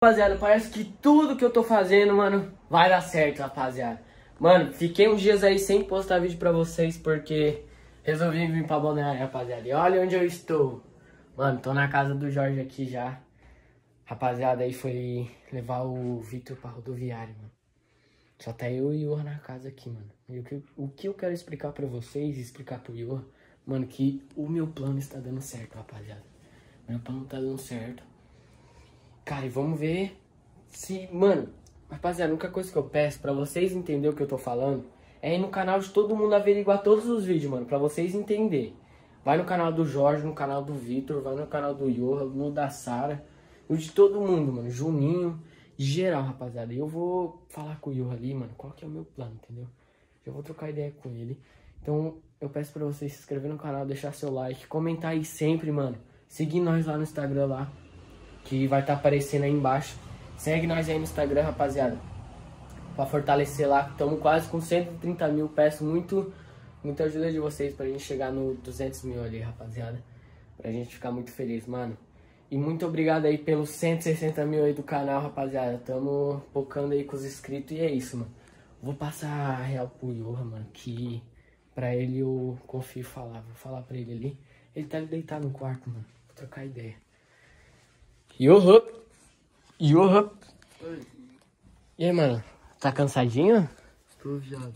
Rapaziada, parece que tudo que eu tô fazendo, mano, vai dar certo, rapaziada. Mano, fiquei uns dias aí sem postar vídeo pra vocês porque resolvi vir pra Balneário, rapaziada. E olha onde eu estou. Mano, tô na casa do Jorge aqui já. Rapaziada, aí foi levar o Vitor pra rodoviária, mano. Só tá eu e o Ior na casa aqui, mano. E o que, o que eu quero explicar pra vocês, explicar pro Ior, mano, que o meu plano está dando certo, rapaziada. Meu plano tá dando certo. Cara, e vamos ver se... Mano, rapaziada, a única coisa que eu peço pra vocês entenderem o que eu tô falando é ir no canal de todo mundo averiguar todos os vídeos, mano, pra vocês entenderem. Vai no canal do Jorge, no canal do Vitor, vai no canal do Johan, no da Sara, no de todo mundo, mano. Juninho, geral, rapaziada. Eu vou falar com o Johan ali, mano, qual que é o meu plano, entendeu? Já vou trocar ideia com ele. Então, eu peço pra vocês se inscrever no canal, deixar seu like, comentar aí sempre, mano. Seguir nós lá no Instagram lá que vai estar tá aparecendo aí embaixo. Segue nós aí no Instagram, rapaziada. Pra fortalecer lá. Estamos quase com 130 mil. Peço muito, muita ajuda de vocês pra gente chegar no 200 mil ali, rapaziada. Pra gente ficar muito feliz, mano. E muito obrigado aí pelos 160 mil aí do canal, rapaziada. Tamo focando aí com os inscritos e é isso, mano. Vou passar a real pro Johan, mano, que pra ele eu confio falar. Vou falar pra ele ali. Ele tá deitado no quarto, mano. Vou trocar ideia. Yohup. Yohup. E aí, mano? Tá cansadinho? Tô viado.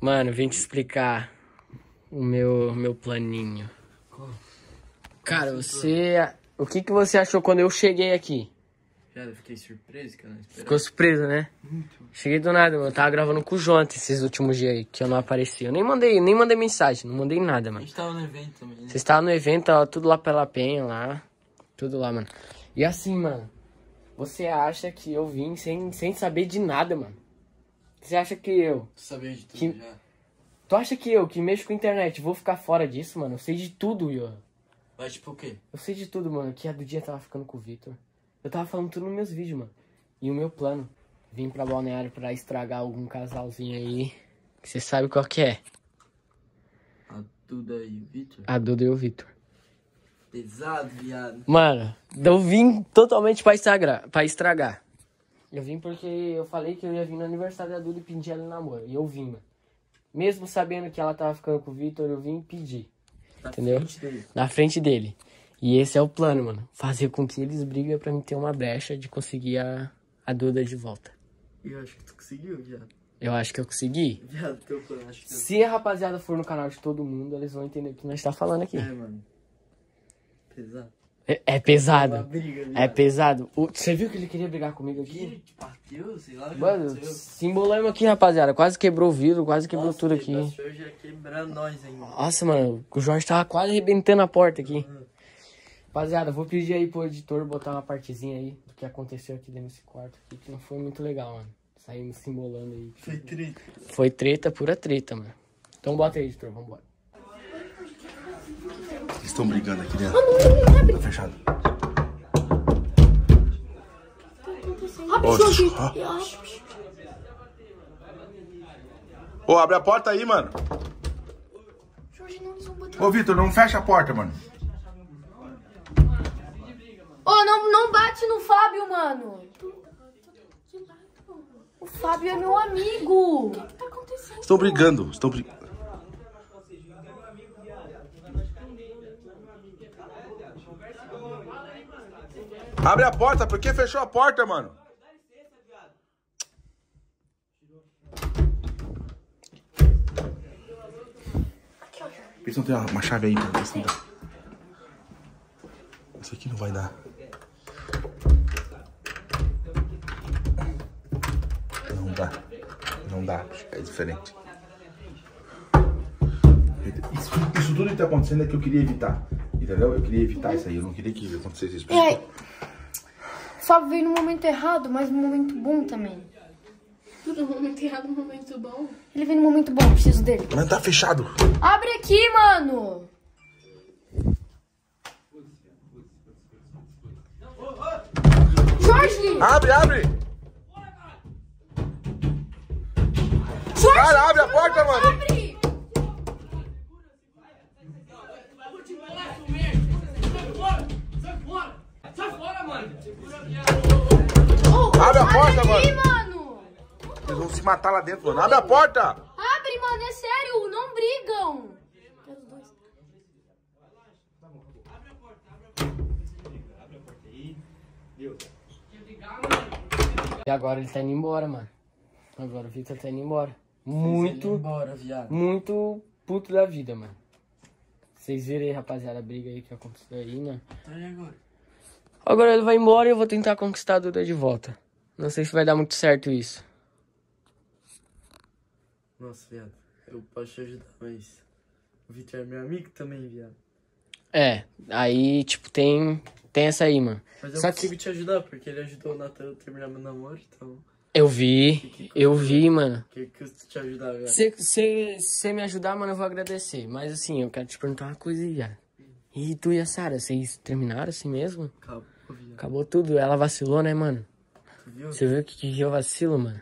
Mano, vim te explicar o meu, meu planinho. Qual? Cara, você... O que, que você achou quando eu cheguei aqui? Viado, eu fiquei surpreso que eu não esperava. Ficou surpreso, né? Muito. Cheguei do nada, mano. Eu tava gravando com o Jonathan esses últimos dias aí, que eu não apareci. Eu nem mandei, nem mandei mensagem, não mandei nada, A mano. gente tava no evento também, né? Vocês estavam no evento, ó, tudo lá pela penha, lá. Tudo lá, mano. E assim, mano. Você acha que eu vim sem, sem saber de nada, mano? Você acha que eu... Tu sabia de tudo Que- já. Tu acha que eu, que mexo com internet, vou ficar fora disso, mano? Eu sei de tudo, Iô. Mas tipo o quê? Eu sei de tudo, mano. Que a do dia tava ficando com o Victor. Eu tava falando tudo nos meus vídeos, mano. E o meu plano. Vim pra balneário pra estragar algum casalzinho aí. Que você sabe qual que é. A Duda e o Vitor? A Duda e o Victor. Pesado, viado. Mano, eu vim totalmente pra estragar. Pra estragar. Eu vim porque eu falei que eu ia vir no aniversário da Duda e pedir ela em namoro. E eu vim, mano. Mesmo sabendo que ela tava ficando com o Victor, eu vim pedir. Na Entendeu? frente dele. Na frente dele. E esse é o plano, mano. Fazer com que eles briguem pra mim ter uma brecha de conseguir a, a Duda de volta. E eu acho que tu conseguiu, viado. Eu acho que eu consegui. Viado, teu plano, acho que eu... Se a rapaziada for no canal de todo mundo, eles vão entender o que nós tá falando aqui. É, mano. Pesado. É, é pesado. briga. É pesado. O- Você viu que ele queria brigar comigo aqui? ele te bateu, sei lá. Mano, embolamos aqui, rapaziada. Quase quebrou o vidro, quase quebrou Nossa, tudo aqui. passou, Eu já quebrar nós ainda. Nossa, mano, o Jorge tava quase arrebentando a porta aqui. Rapaziada, vou pedir aí pro editor botar uma partezinha aí do que aconteceu aqui dentro desse quarto aqui, que não foi muito legal, mano. Saímos se embolando aí. Foi treta. Foi treta, pura treta, mano. Então bota aí, editor, vambora. Estão brigando aqui dentro. Tá fechado. Ô, abre a porta aí, mano. Ô, Vitor, não fecha a porta, mano. Ô, não, não bate no Fábio, mano. O Fábio é meu amigo. O que, que tá acontecendo? Estão brigando. Estão brigando. Abre a porta, por que fechou a porta, mano? Vê se não tem uma chave aí pra dá. Isso aqui não vai dar. Não dá. Não dá. É diferente. Isso, isso tudo que tá acontecendo é que eu queria evitar. Entendeu? Eu queria evitar isso aí. Eu não queria que acontecesse isso. É. Fábio veio no momento errado, mas no momento bom também. No momento errado, no momento bom. Ele veio no momento bom, preciso dele. Mas tá fechado. Abre aqui, mano. Jorge! Abre, abre! Jorge! Cara, abre a porta, mano! Abre! mano. Abre a porta, mano. Eles vão se matar lá dentro, mano. Abre a porta. Abre, mano. É sério. Não brigam. Abre a porta. Abre a porta aí. E agora ele tá indo embora, mano. Agora o Victor tá indo embora. Muito. Embora, muito puto da vida, mano. Vocês viram aí, rapaziada, a briga aí que aconteceu aí, né? Tá aí agora. Agora ele vai embora e eu vou tentar conquistar a Duda de volta. Não sei se vai dar muito certo isso. Nossa, viado. Eu posso te ajudar, mas... O Vitor é meu amigo também, viado. É, aí, tipo, tem, tem essa aí, mano. Mas eu Só que- consigo te ajudar, porque ele ajudou o Natan a terminar meu namoro, então... Eu vi, eu vi, mano. Que custa te ajudar, viado? Se você me ajudar, mano, eu vou agradecer. Mas assim, eu quero te perguntar uma coisa já. E tu e a Sarah, vocês terminaram assim mesmo? Acabou, viado. Acabou tudo. Ela vacilou, né, mano? Viu? Você viu que, que eu vacilo, mano?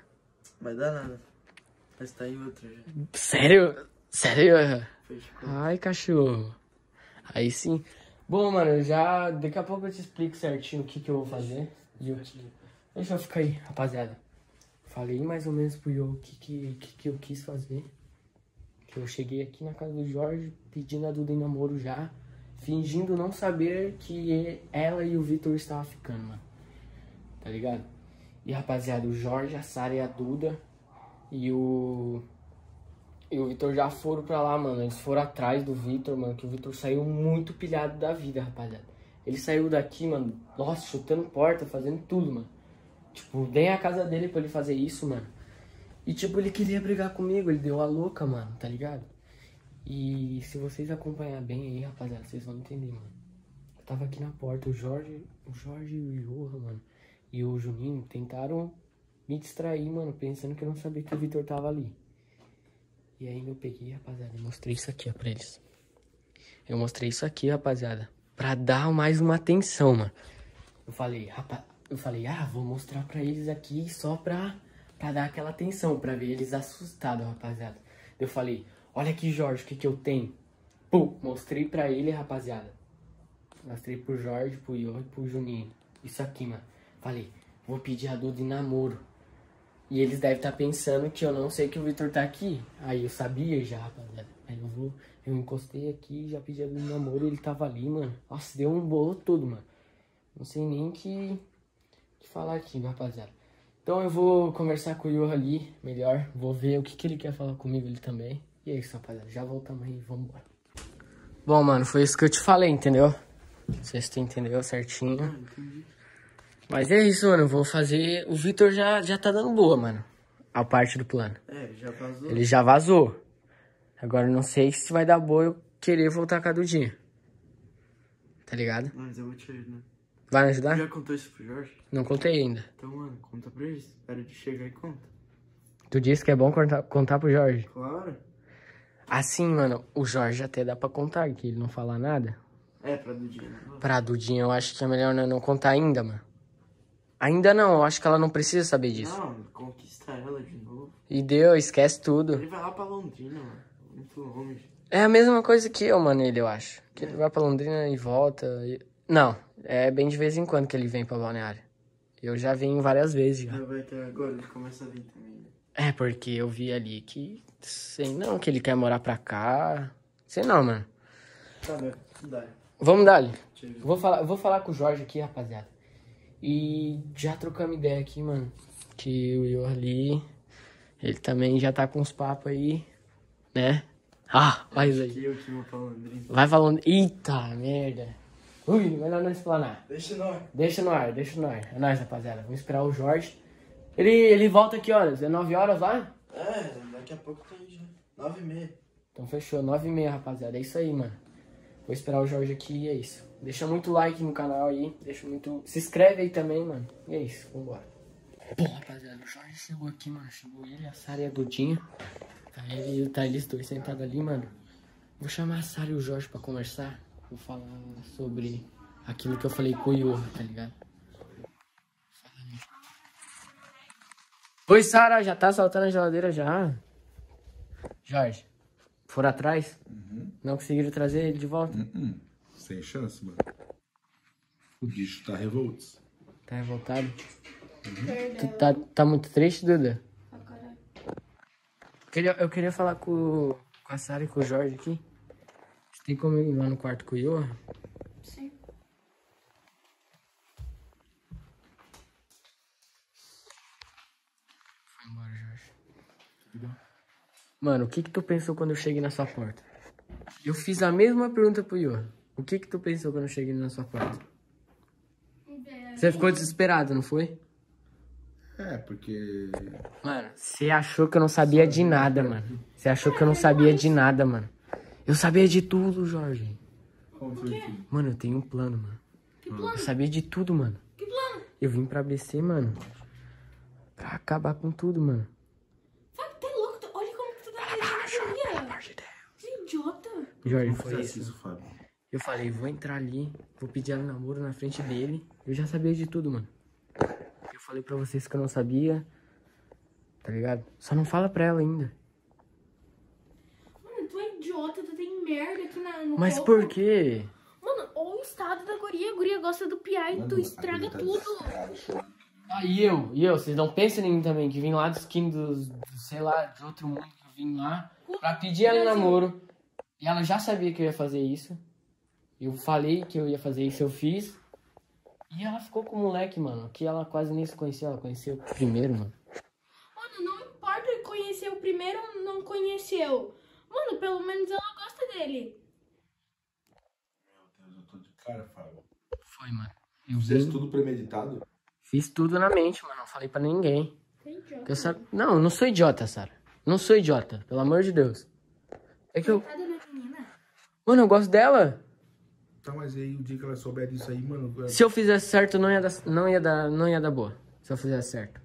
Mas dá nada. Mas tá em outra já. Sério? Sério? Ai, cachorro. Aí sim. Bom, mano, já. Daqui a pouco eu te explico certinho o que, que eu vou fazer. E o que... Deixa eu ficar aí, rapaziada. Falei mais ou menos pro Yo o que, que, que, que eu quis fazer. Que eu cheguei aqui na casa do Jorge pedindo a Duda em namoro já. Fingindo não saber que ela e o Vitor estavam ficando, mano. Tá ligado? E rapaziada, o Jorge, a Sara e a Duda e o. E o Vitor já foram pra lá, mano. Eles foram atrás do Vitor, mano. Que o Vitor saiu muito pilhado da vida, rapaziada. Ele saiu daqui, mano. Nossa, chutando porta, fazendo tudo, mano. Tipo, vem a casa dele pra ele fazer isso, mano. E tipo, ele queria brigar comigo. Ele deu a louca, mano, tá ligado? E se vocês acompanhar bem aí, rapaziada, vocês vão entender, mano. Eu tava aqui na porta, o Jorge, o Jorge e o Johan, mano. E o Juninho tentaram me distrair, mano, pensando que eu não sabia que o Vitor tava ali. E aí eu peguei, rapaziada, e mostrei isso aqui, ó, pra eles. Eu mostrei isso aqui, rapaziada, pra dar mais uma atenção, mano. Eu falei, rapaz, eu falei, ah, vou mostrar pra eles aqui só pra, pra dar aquela atenção, pra ver eles assustados, rapaziada. Eu falei, olha aqui, Jorge, o que que eu tenho? Pum, mostrei pra ele, rapaziada. Mostrei pro Jorge, pro Iô e pro Juninho. Isso aqui, mano. Falei, vou pedir a Duda em namoro. E eles devem estar pensando que eu não sei que o Vitor tá aqui. Aí eu sabia já, rapaziada. Aí eu vou, eu encostei aqui, já pedi a Duda em namoro ele tava ali, mano. Nossa, deu um bolo todo, mano. Não sei nem que, que falar aqui, rapaziada. Então eu vou conversar com o Iô ali, melhor. Vou ver o que, que ele quer falar comigo ali também. E é isso, rapaziada. Já voltamos aí, vambora. Bom, mano, foi isso que eu te falei, entendeu? Não sei se tu entendeu certinho. Mas é isso, mano. Vou fazer. O Vitor já, já tá dando boa, mano. A parte do plano. É, já vazou. Ele já vazou. Agora não sei se vai dar boa eu querer voltar com a Dudinha. Tá ligado? Mas eu vou te ajudar. Vai me ajudar? Já contou isso pro Jorge? Não contei ainda. Então, mano, conta pra eles. Espera de chegar e conta. Tu disse que é bom contar, contar pro Jorge. Claro. Assim, mano, o Jorge até dá pra contar, que ele não fala nada. É, pra né? Pra Dudinha eu acho que é melhor não contar ainda, mano. Ainda não, eu acho que ela não precisa saber disso. Não, conquista ela de novo. E deu, esquece tudo. Ele vai lá pra Londrina, mano. Muito longe. É a mesma coisa que eu, mano, ele, eu acho. Que ele vai pra Londrina e volta. e- Não, é bem de vez em quando que ele vem pra Balneário. Eu já vim várias vezes já. Já vai ter agora, ele começa a vir também, né? É, porque eu vi ali que. Sei não, que ele quer morar pra cá. Sei não, mano. Tá? Dá. Vamos dar ali. Vou falar, vou falar com o Jorge aqui, rapaziada. E já trocamos ideia aqui, mano. Que o Ior ali. Ele também já tá com uns papos aí, né? Ah, faz aí. Eu que vou pra Londrina. Vai falando. Eita, merda. Ui, melhor não explanar. Deixa nós. Deixa no ar, deixa no ar. É nóis, rapaziada. Vamos esperar o Jorge. Ele, ele volta que horas? É 9 horas lá? É, daqui a pouco tem já. Nove e meia. Então fechou, 9 e meia, rapaziada. É isso aí, mano. Vou esperar o Jorge aqui e é isso. Deixa muito like no canal aí. Deixa muito. Se inscreve aí também, mano. E é isso, vambora. Bom, rapaziada, o Jorge chegou aqui, mano. Chegou ele, a Sara e a Dudinha. Tá, ele, tá eles dois sentados ali, mano. Vou chamar a Sara e o Jorge pra conversar. Vou falar sobre aquilo que eu falei com o Iorra, tá ligado? Oi, Sara, já tá saltando a geladeira já? Jorge, foram atrás? Não conseguiram trazer ele de volta? Hum, sem chance, mano. O bicho tá revolto. Tá revoltado? Tu tá, tá muito triste, Duda? Caralho. queria, eu queria falar com, com a Sara e com o Jorge aqui. Você tem como ir lá no quarto com o Johan? Sim. Vai embora, Jorge. Mano, o que que tu pensou quando eu cheguei na sua porta? Eu fiz a mesma pergunta pro Johan. O que que tu pensou quando eu cheguei na sua porta? Você ficou desesperado, não foi? É, porque. Mano, você achou que eu não sabia de nada, mano. Você achou que eu não sabia de nada, mano. Eu sabia de tudo, Jorge. Como foi? Mano, eu tenho um plano, mano. Eu sabia de tudo, mano. Que plano? Eu vim pra ABC, mano. Pra acabar com tudo, mano. Sabe, tá louco? Tu- Olha como que tu tá fazendo na Você é idiota. Jorge, Não foi isso. isso, Fábio. Eu falei, vou entrar ali, vou pedir ela namoro na frente dele. Eu já sabia de tudo, mano. Eu falei pra vocês que eu não sabia. Tá ligado? Só não fala pra ela ainda. Mano, tu é idiota, tu tem merda aqui na, no Mas corpo. por quê? Mano, olha o estado da guria. A guria gosta do piar e tu estraga Tá tudo. chorando. Ah, e eu? E eu? Vocês não pensam em mim também, que vim lá dos skin dos, do, sei lá, de outro mundo, que eu vim lá pra pedir ela namoro. E ela já sabia que eu ia fazer isso. Eu falei que eu ia fazer isso, eu fiz. E ela ficou com o moleque, mano, que ela quase nem se conhecia. Ela conheceu primeiro, mano. Mano, não importa conhecer o primeiro ou não conheceu. Mano, pelo menos ela gosta dele. Meu Deus, eu tô de cara, Fábio. Foi, mano. Eu Fizesse vim, tudo premeditado? fiz tudo na mente, mano. Não falei pra ninguém. Tu é idiota. Eu sa... Não, eu não sou idiota, Sara. Não sou idiota, pelo amor de Deus. É que eu. Mano, eu gosto dela. Tá, mas aí o dia que ela souber disso aí, mano. Se eu fizesse certo, não ia dar, não ia dar, não ia dar boa. Se eu fizesse certo.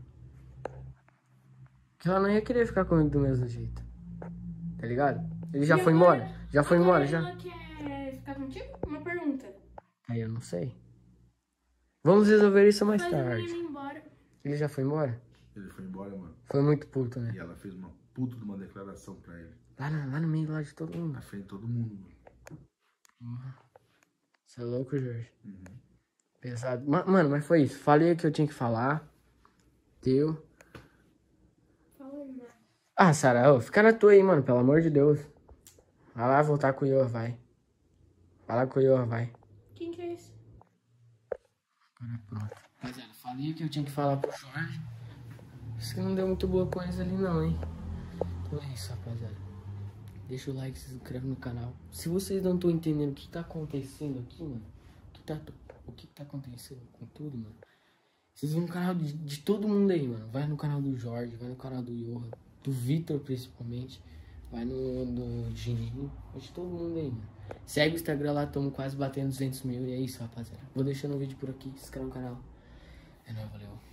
Porque ela não ia querer ficar comigo do mesmo jeito. Tá ligado? Ele já E foi agora- embora? Já foi embora, já? Ela quer ficar contigo? Uma pergunta. Aí eu não sei. Vamos resolver isso mais menina tarde. embora. Ele já foi embora? Ele foi embora, mano. Foi muito puto, né? E ela fez uma puta de uma declaração pra ele. Lá no, lá no meio lá de todo mundo. Na frente de todo mundo, mano. Você é louco, Jorge? Pesado. Ma- Mano, mas foi isso. Falei o que eu tinha que falar. Deu. Fala aí, mano. Ah, Sara, ô, fica na tua aí, mano, pelo amor de Deus. Vai lá voltar com o Yoa, vai. Vai lá com o Yoa, vai. Quem que é esse? Agora pronto. Rapaziada, falei o que eu tinha que falar pro Jorge. Isso que não deu muito boa coisa ali não, hein. Então é isso, rapaziada. Deixa o like, se inscreve no canal. Se vocês não estão entendendo o que tá acontecendo aqui, mano. O que tá, o que tá acontecendo com tudo, mano. Vocês vão no canal de, de todo mundo aí, mano. Vai no canal do Jorge, vai no canal do Johan, do Vitor principalmente. Vai no do vai de todo mundo aí, mano. Segue o Instagram lá, estamos quase batendo 200 mil. E é isso, rapaziada. Vou deixando o vídeo por aqui, se inscreve no canal. É nóis, valeu.